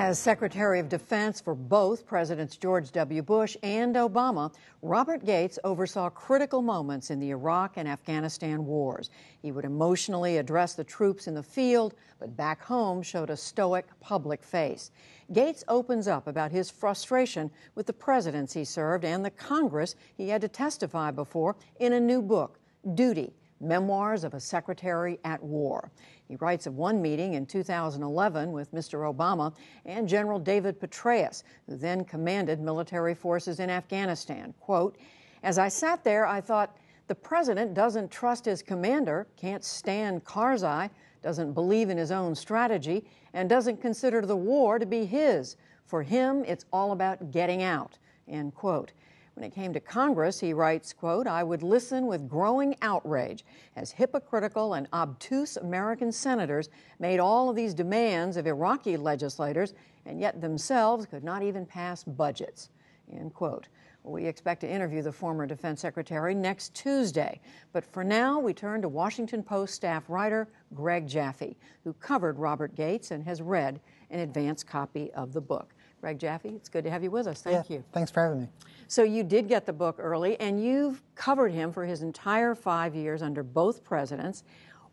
As Secretary of Defense for both Presidents George W. Bush and Obama, Robert Gates oversaw critical moments in the Iraq and Afghanistan wars. He would emotionally address the troops in the field, but back home showed a stoic public face. Gates opens up about his frustration with the presidents he served and the Congress he had to testify before in a new book, Duty Memoirs of a Secretary at War. He writes of one meeting in 2011 with Mr. Obama and General David Petraeus, who then commanded military forces in Afghanistan. Quote, As I sat there, I thought, the president doesn't trust his commander, can't stand Karzai, doesn't believe in his own strategy, and doesn't consider the war to be his. For him, it's all about getting out. End quote. When it came to Congress, he writes, quote, I would listen with growing outrage as hypocritical and obtuse American senators made all of these demands of Iraqi legislators and yet themselves could not even pass budgets, end quote. We expect to interview the former defense secretary next Tuesday. But for now, we turn to Washington Post staff writer Greg Jaffe, who covered Robert Gates and has read an advance copy of the book. Greg Jaffe, it's good to have you with us. Thank yeah, you. Thanks for having me. So you did get the book early, and you've covered him for his entire five years under both presidents.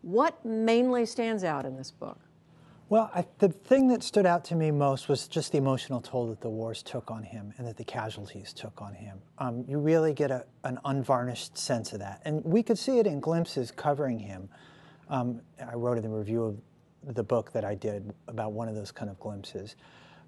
What mainly stands out in this book? Well, I, the thing that stood out to me most was just the emotional toll that the wars took on him and that the casualties took on him. Um, you really get a, an unvarnished sense of that. And we could see it in glimpses covering him. Um, I wrote in the review of the book that I did about one of those kind of glimpses.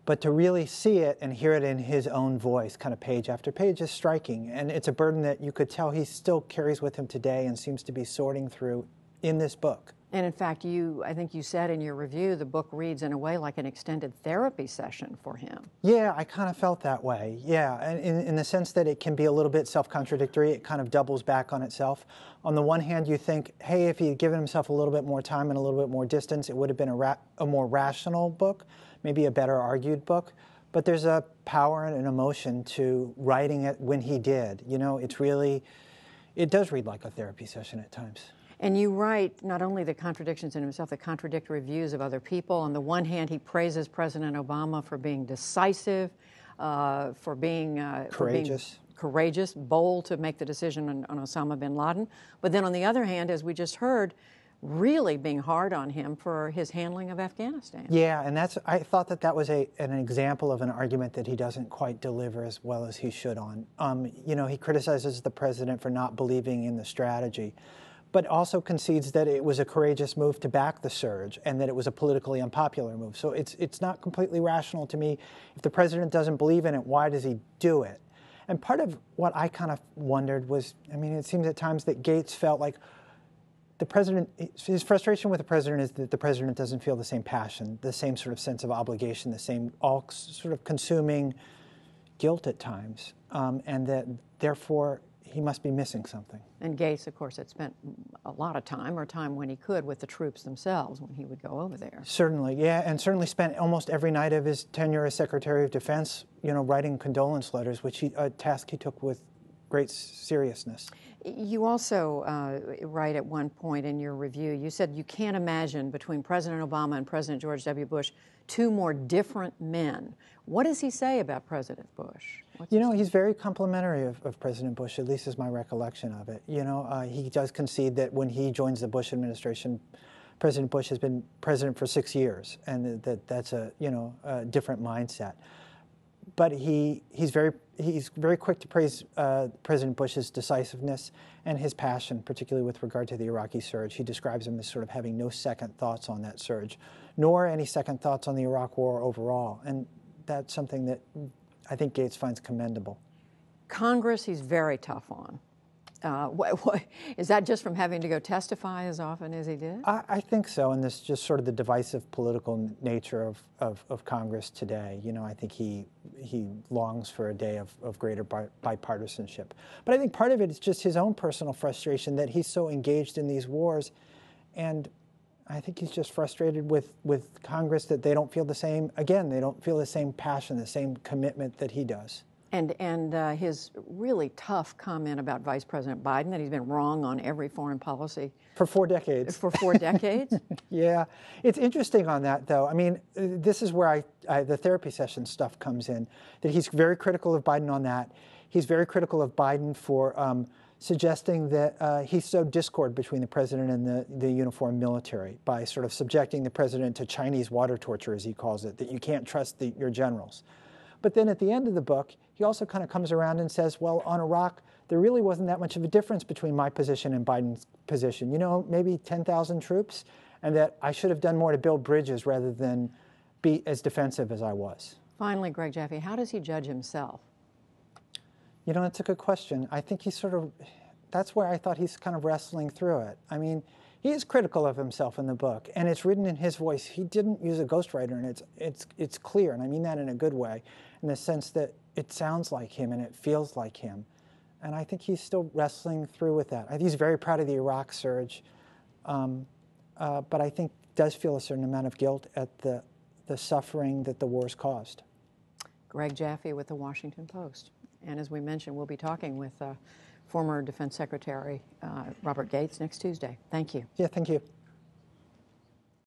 But to really see it and hear it in his own voice, kind of page after page, is striking. And it's a burden that you could tell he still carries with him today and seems to be sorting through in this book. And in fact, you, I think you said in your review, the book reads in a way like an extended therapy session for him. Yeah, I kind of felt that way. Yeah, in, in the sense that it can be a little bit self contradictory. It kind of doubles back on itself. On the one hand, you think, hey, if he had given himself a little bit more time and a little bit more distance, it would have been a, ra- a more rational book maybe a better argued book. But there's a power and an emotion to writing it when he did. You know, it's really, it does read like a therapy session at times. And you write not only the contradictions in himself, the contradictory views of other people. On the one hand, he praises President Obama for being decisive, uh, for being uh, courageous. For being courageous, bold to make the decision on, on Osama bin Laden. But then on the other hand, as we just heard, really being hard on him for his handling of Afghanistan. Yeah, and that's I thought that that was a an example of an argument that he doesn't quite deliver as well as he should on. Um, you know, he criticizes the president for not believing in the strategy. But also concedes that it was a courageous move to back the surge and that it was a politically unpopular move. So it's, it's not completely rational to me. If the president doesn't believe in it, why does he do it? And part of what I kind of wondered was I mean, it seems at times that Gates felt like, the president, his frustration with the president is that the president doesn't feel the same passion, the same sort of sense of obligation, the same all sort of consuming guilt at times, um, and that therefore he must be missing something. And Gates, of course, had spent a lot of time, or time when he could, with the troops themselves when he would go over there. Certainly, yeah, and certainly spent almost every night of his tenure as Secretary of Defense, you know, writing condolence letters, which he, a task he took with great seriousness. You also uh, write at one point in your review, you said you can't imagine between President Obama and President George W. Bush two more different men. What does he say about President Bush? What's you know, he's very complimentary of, of, President Bush, at least is my recollection of it. You know, uh, he does concede that when he joins the Bush administration, President Bush has been president for six years, and that that's a you know a different mindset but he, he's, very, he's very quick to praise uh, President Bush's decisiveness and his passion, particularly with regard to the Iraqi surge. He describes him as sort of having no second thoughts on that surge, nor any second thoughts on the Iraq war overall. And that's something that I think Gates finds commendable. Congress, he's very tough on. Uh, what, what, is that just from having to go testify as often as he did? I, I, think so, and this just sort of the divisive political nature of, of, of, Congress today. You know, I think he he longs for a day of, of greater bipartisanship. But I think part of it is just his own personal frustration that he's so engaged in these wars, and I think he's just frustrated with, with Congress that they don't feel the same. Again, they don't feel the same passion, the same commitment that he does. And, and uh, his really tough comment about Vice President Biden that he's been wrong on every foreign policy for four decades. for four decades. yeah, it's interesting on that though. I mean, this is where I, I, the therapy session stuff comes in. That he's very critical of Biden on that. He's very critical of Biden for um, suggesting that uh, he sowed discord between the president and the, the uniformed military by sort of subjecting the president to Chinese water torture, as he calls it, that you can't trust the, your generals. But then at the end of the book, he also kind of comes around and says, well, on Iraq, there really wasn't that much of a difference between my position and Biden's position. You know, maybe 10,000 troops, and that I should have done more to build bridges rather than be as defensive as I was. Finally, Greg Jaffe, how does he judge himself? You know, that's a good question. I think he's sort of, that's where I thought he's kind of wrestling through it. I mean, he is critical of himself in the book, and it's written in his voice. He didn't use a ghostwriter, and it's, it's, it's clear, and I mean that in a good way, in the sense that it sounds like him and it feels like him. And I think he's still wrestling through with that. I think he's very proud of the Iraq surge, um, uh, but I think does feel a certain amount of guilt at the, the suffering that the wars caused. Greg Jaffe with the Washington Post. And as we mentioned, we'll be talking with uh, former Defense Secretary uh, Robert Gates next Tuesday. Thank you. Yeah, thank you.